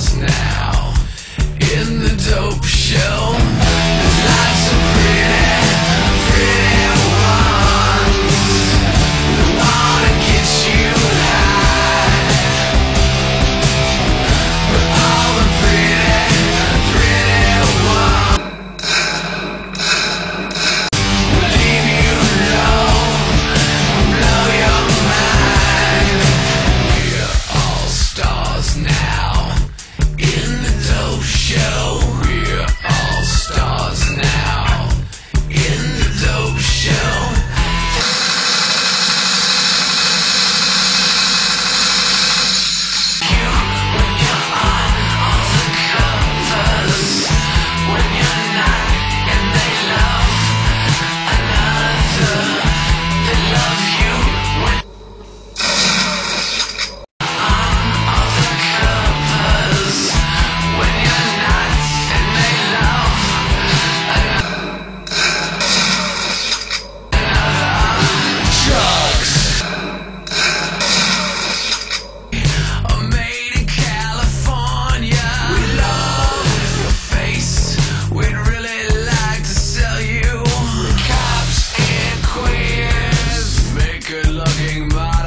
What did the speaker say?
stars now. In the dope good looking models.